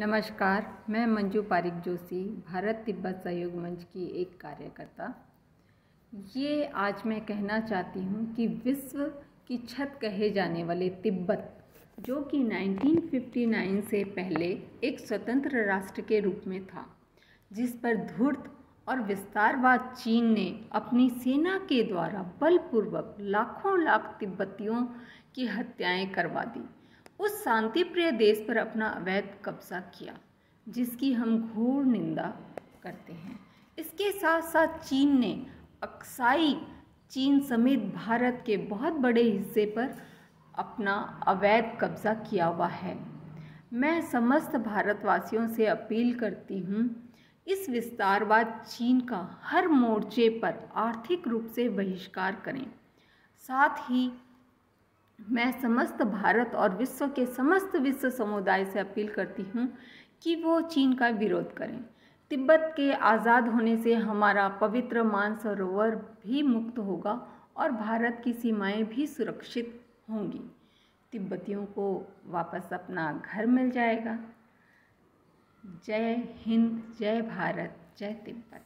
नमस्कार, मैं मंजू पारिक जोशी, भारत तिब्बत सहयोग मंच की एक कार्यकर्ता। ये आज मैं कहना चाहती हूँ कि विश्व की छत कहे जाने वाले तिब्बत, जो कि 1959 से पहले एक स्वतंत्र राष्ट्र के रूप में था, जिस पर धूर्त और विस्तारवाद चीन ने अपनी सेना के द्वारा बलपूर्वक लाखों लाख तिब्बतियों की हत्याएँ करवा दी। उस शांति प्रिय देश पर अपना अवैध कब्जा किया, जिसकी हम घोर निंदा करते हैं। इसके साथ साथ चीन ने अक्साई चीन समेत भारत के बहुत बड़े हिस्से पर अपना अवैध कब्जा किया हुआ है। मैं समस्त भारतवासियों से अपील करती हूँ, इस विस्तारवाद चीन का हर मोर्चे पर आर्थिक रूप से बहिष्कार करें। साथ ही मैं समस्त भारत और विश्व के समस्त विश्व समुदाय से अपील करती हूँ कि वो चीन का विरोध करें। तिब्बत के आज़ाद होने से हमारा पवित्र मानसरोवर भी मुक्त होगा और भारत की सीमाएँ भी सुरक्षित होंगी। तिब्बतियों को वापस अपना घर मिल जाएगा। जय हिंद, जय भारत, जय तिब्बत।